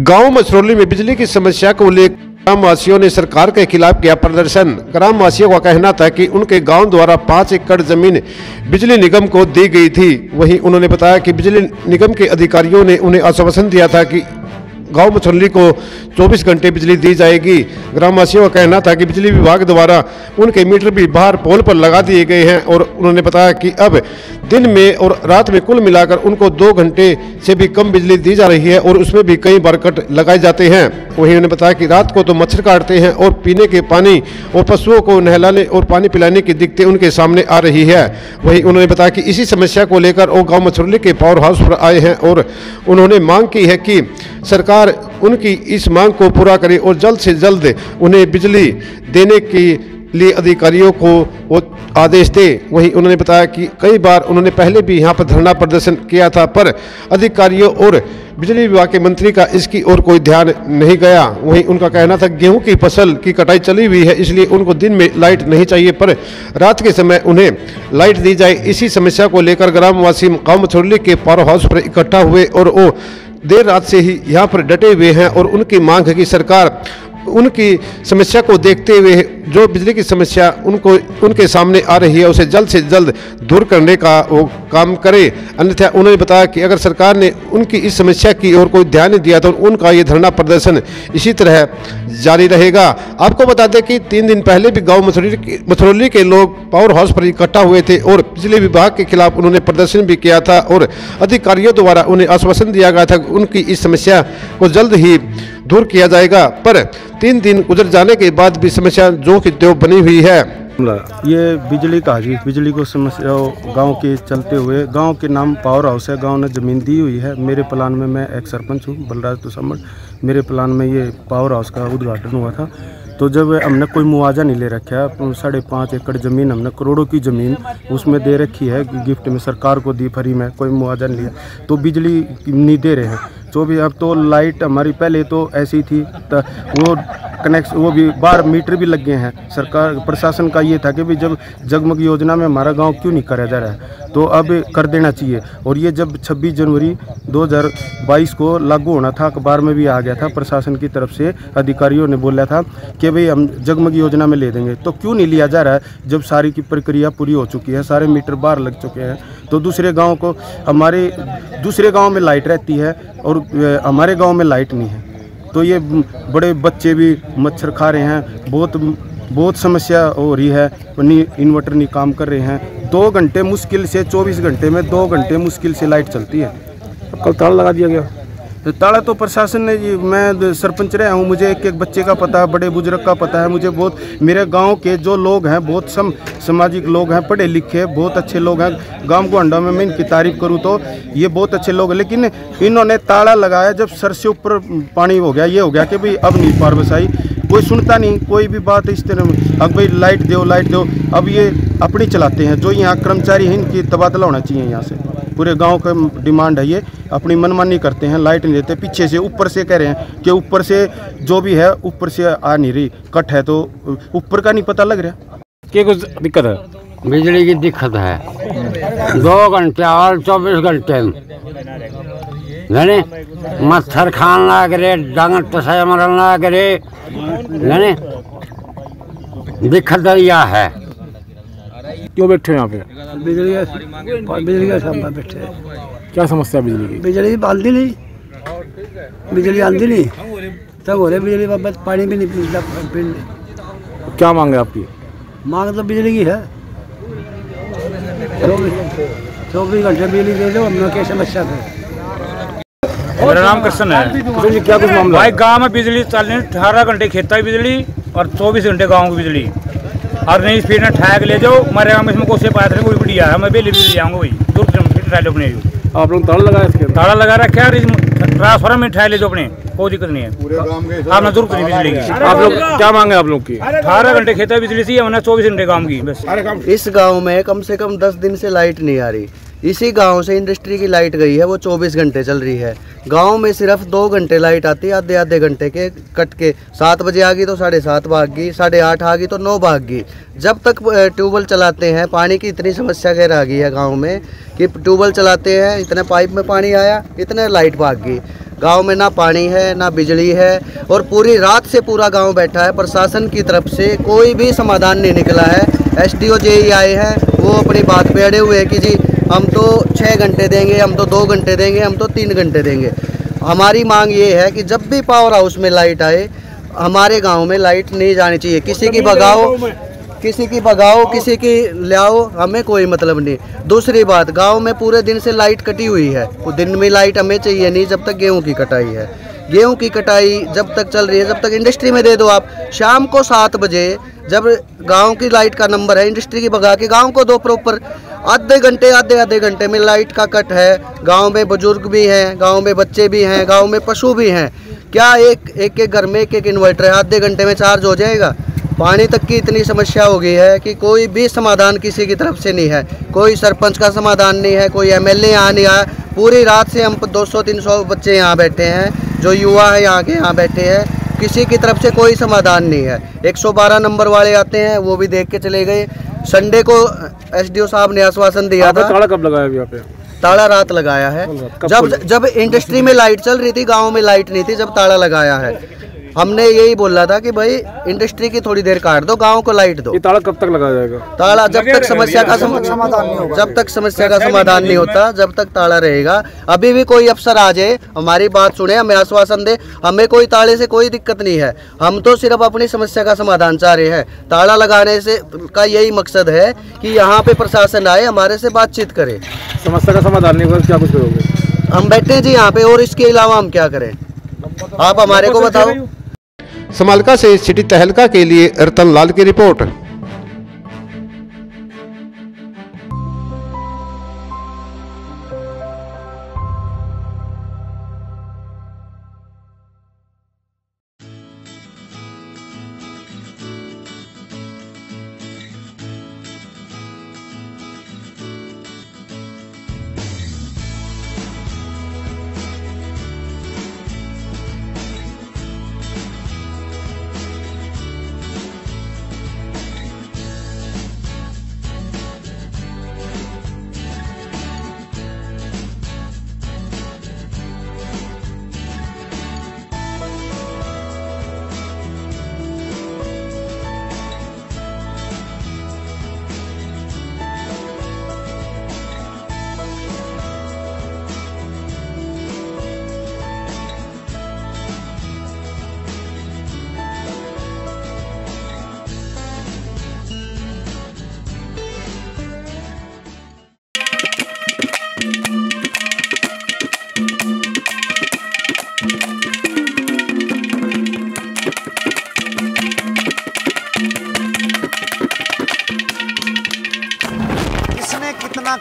गाँव मसरौली में बिजली की समस्या को लेकर ग्राम वासियों ने सरकार के खिलाफ किया प्रदर्शन। ग्राम वासियों का कहना था कि उनके गाँव द्वारा पाँच एकड़ ज़मीन बिजली निगम को दी गई थी। वहीं उन्होंने बताया कि बिजली निगम के अधिकारियों ने उन्हें आश्वासन दिया था कि गाँव मछली को 24 घंटे बिजली दी जाएगी। ग्रामवासियों का कहना था कि बिजली विभाग द्वारा उनके मीटर भी बाहर पोल पर लगा दिए गए हैं और उन्होंने बताया कि अब दिन में और रात में कुल मिलाकर उनको दो घंटे से भी कम बिजली दी जा रही है और उसमें भी कई बार कट लगाए जाते हैं। वहीं उन्होंने बताया कि रात को तो मच्छर काटते हैं और पीने के पानी और पशुओं को नहलाने और पानी पिलाने की दिक्कतें उनके सामने आ रही है। वहीं उन्होंने बताया कि इसी समस्या को लेकर वो गाँव मछली के पावर हाउस पर आए हैं और उन्होंने मांग की है कि सरकार उनकी इस मांग को पूरा करे और जल्द से जल्द उन्हें बिजली देने की लिए अधिकारियों को वो आदेश दे। वहीं उन्होंने बताया कि कई बार उन्होंने पहले भी यहाँ पर धरना प्रदर्शन किया था, पर अधिकारियों और बिजली विभाग के मंत्री का इसकी ओर कोई ध्यान नहीं गया। वहीं उनका कहना था, गेहूँ की फ़सल की कटाई चली हुई है, इसलिए उनको दिन में लाइट नहीं चाहिए, पर रात के समय उन्हें लाइट दी जाए। इसी समस्या को लेकर ग्रामवासी गाँव मछोली के पावर हाउस पर इकट्ठा हुए और वो देर रात से ही यहाँ पर डटे हुए हैं और उनकी मांग है कि सरकार उनकी समस्या को देखते हुए, जो बिजली की समस्या उनको, उनके सामने आ रही है, उसे जल्द से जल्द दूर करने का वो काम करे। अन्यथा उन्होंने बताया कि अगर सरकार ने उनकी इस समस्या की ओर कोई ध्यान नहीं दिया तो उनका ये धरना प्रदर्शन इसी तरह जारी रहेगा। आपको बता दें कि तीन दिन पहले भी गाँव मथुरली के लोग पावर हाउस पर इकट्ठा हुए थे और बिजली विभाग के खिलाफ उन्होंने प्रदर्शन भी किया था और अधिकारियों द्वारा उन्हें आश्वासन दिया गया था उनकी इस समस्या को जल्द ही दूर किया जाएगा, पर तीन दिन गुजर जाने के बाद भी समस्या जो की त्यों बनी हुई है। ये बिजली का जी बिजली को समस्या गाँव के चलते हुए, गाँव के नाम पावर हाउस है। गाँव ने ज़मीन दी हुई है। मेरे प्लान में मैं एक सरपंच हूँ, बलराज तुसमड़ मेरे प्लान में ये पावर हाउस का उद्घाटन हुआ था। तो जब हमने कोई मुआवजा नहीं ले रखा है साढ़े पाँच एकड़ ज़मीन हमने, करोड़ों की ज़मीन उसमें दे रखी है, गिफ्ट में, सरकार को दी, फ्री में, कोई मुआवजा नहीं लिया। तो बिजली नहीं दे रहे हैं। जो भी, अब तो लाइट हमारी, पहले तो ऐसी थी वो कनेक्ट वो भी बाहर मीटर भी लग गए हैं। सरकार, प्रशासन का ये था कि भाई जब जगमग योजना में हमारा गाँव क्यों नहीं कराया जा रहा है? तो अब कर देना चाहिए। और ये जब 26 जनवरी 2022 को लागू होना था, अखबार में भी आ गया था, प्रशासन की तरफ़ से अधिकारियों ने बोला था कि भाई हम जगमग योजना में ले देंगे। तो क्यों नहीं लिया जा रहा है? जब सारी की प्रक्रिया पूरी हो चुकी है, सारे मीटर बाहर लग चुके हैं तो दूसरे गाँव को, हमारे, दूसरे गाँव में लाइट रहती है और हमारे गाँव में लाइट नहीं है। तो ये बड़े बच्चे भी मच्छर खा रहे हैं। बहुत बहुत समस्या हो रही है। इन्वर्टर नहीं काम कर रहे हैं। दो घंटे मुश्किल से 24 घंटे में दो घंटे मुश्किल से लाइट चलती है। कल ताला लगा दिया गया। तो ताला तो प्रशासन ने जी, मैं सरपंच रहा हूँ, मुझे एक एक बच्चे का पता है, बड़े बुज़ुर्ग का पता है, मुझे बहुत, मेरे गाँव के जो लोग हैं, बहुत सम, सामाजिक लोग हैं, पढ़े लिखे, बहुत अच्छे लोग हैं, गाँव को अंडा में मैं इनकी तारीफ़ करूँ तो ये बहुत अच्छे लोग हैं, लेकिन इन्होंने ताला लगाया जब सर से ऊपर पानी हो गया, ये हो गया कि भाई अब नहीं पार बसाई कोई सुनता नहीं, कोई भी बात इस तरह, अब भाई लाइट दो लाइट दो, अब ये अपनी चलाते हैं, जो यहाँ कर्मचारी हैं, इनकी तबादला होना चाहिए यहाँ से, पूरे गाँव का डिमांड है ये। अपनी मनमानी करते हैं लाइट नहीं देते पीछे से ऊपर से कह रहे हैं कि ऊपर से जो भी है ऊपर से आ नहीं रही कट है तो ऊपर का नहीं पता लग रहा। क्या कुछ दिक्कत है? बिजली की दिक्कत है। दो घंटे और चौबीस घंटे। जाने मच्छर खान लग रहे डांगर टसाया मरन लग रहे। जाने दिक्कत यह है। क्यों बैठे यहाँ पे? बिजली का बिजली का सामने बैठे क्या समस्या बिजली की? बिजली आती नहीं। बिजली आती नहीं। तब हो रहे बिजली बस पानी भी नहीं पीता पिंड क्या मांग है आपकी? मांग तो बिजली की है। चौबीस घंटे बिजली दे दो हम क्या समस्या है? मेरा नाम कृष्ण है। क्या कुछ मामला भाई गाँव में बिजली चलने अठारह घंटे खेता की बिजली और चौबीस घंटे गाँव की बिजली। और नहीं स्पीड में ठाक ले जाओ। हमारे गाँव में इसमें कोई पाया था कोई बढ़िया है मैं भी ले जाऊँगा भाई। दूर ट्रायल अपने आप लोग ताला लगा इसके ताला लगा रखा है ट्रांसफार्मर में ठहर ले जाओ अपने। कोई दिक्कत नहीं है। आपने ज़रूरत नहीं बिजली की आप लोग क्या मांगे आप लोग की? अठारह घंटे खेत है बिजली सी हमने चौबीस घंटे काम की बस। इस गाँव में कम से कम दस दिन से लाइट नहीं आ रही। इसी गाँव से इंडस्ट्री की लाइट गई है, वो 24 घंटे चल रही है। गाँव में सिर्फ़ दो घंटे लाइट आती है, आधे आधे घंटे के कट के। सात बजे आ गई तो साढ़े सात भाग गई साढ़े आठ आ गई तो नौ भाग। गई जब तक ट्यूबवेल चलाते हैं, पानी की इतनी समस्या कह आ गई है गाँव में कि ट्यूबवेल चलाते हैं, इतने पाइप में पानी आया, इतने लाइट भाग। गई गाँव में ना पानी है, ना बिजली है और पूरी रात से पूरा गाँव बैठा है। प्रशासन की तरफ़ से कोई भी समाधान नहीं निकला है। एस डी आए हैं, वो अपनी बात पे अड़े हुए हैं कि जी हम तो छः घंटे देंगे हम तो दो घंटे देंगे हम तो तीन घंटे देंगे। हमारी मांग ये है कि जब भी पावर हाउस में लाइट आए हमारे गाँव में लाइट नहीं जानी चाहिए। किसी की भगाओ किसी की भगाओ किसी की लाओ हमें कोई मतलब नहीं। दूसरी बात गाँव में पूरे दिन से लाइट कटी हुई है। वो दिन में लाइट हमें चाहिए नहीं जब तक गेहूँ की कटाई है। गेहूँ की कटाई जब तक चल रही है जब तक इंडस्ट्री में दे दो आप। शाम को सात बजे जब गाँव की लाइट का नंबर है, इंडस्ट्री की भगा के गाँव को दो प्रॉपर आधे घंटे, आधे आधे घंटे में लाइट का कट है। गाँव में बुज़ुर्ग भी हैं, गाँव में बच्चे भी हैं, गाँव में पशु भी हैं। क्या एक एक एक घर में एक एक इन्वर्टर है? आधे घंटे में चार्ज हो जाएगा? पानी तक की इतनी समस्या हो गई है कि कोई भी समाधान किसी की तरफ़ से नहीं है। कोई सरपंच का समाधान नहीं है, कोई एमएलए यहाँ नहीं आया। पूरी रात से हम 200-300 बच्चे यहाँ बैठे हैं, जो युवा है यहाँ के यहाँ बैठे हैं। किसी की तरफ़ से कोई समाधान नहीं है। 112 नंबर वाले आते हैं वो भी देख के चले गए। संडे को एसडीओ साहब ने आश्वासन दिया था। ताला कब लगाया यहाँ पे ताला रात लगाया है। जब जब इंडस्ट्री में लाइट चल रही थी गाँव में लाइट नहीं थी जब ताला लगाया है। हमने यही बोला था कि भाई इंडस्ट्री की थोड़ी देर काट दो गाँव को लाइट दो। ये ताला कब तक लगाया जाएगा? ताला जब तक समस्या का सम- जब तक समस्या का समाधान नहीं होता जब तक ताला रहेगा। अभी भी कोई अफसर आ जाए हमारी बात सुने हमें आश्वासन दे हमें कोई ताले से कोई दिक्कत नहीं है। हम तो सिर्फ़ अपनी समस्या का समाधान चाह रहे हैं। ताला लगाने से का यही मकसद है कि यहाँ पे प्रशासन आए हमारे से बातचीत करे। समस्या का समाधान नहीं होगा तो क्या कुछ करोगे? हम बैठे जी यहाँ पे और इसके अलावा हम क्या करें? आप हमारे को बताओ। समालका से सिटी तहलका के लिए रतन लाल की रिपोर्ट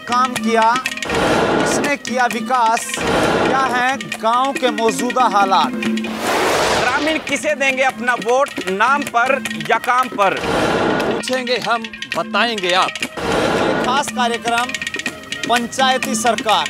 काम किया किसने किया विकास। क्या है गाँव के मौजूदा हालात? ग्रामीण किसे देंगे अपना वोट नाम पर या काम पर? पूछेंगे हम, बताएँगे आप। खास कार्यक्रम, पंचायती सरकार।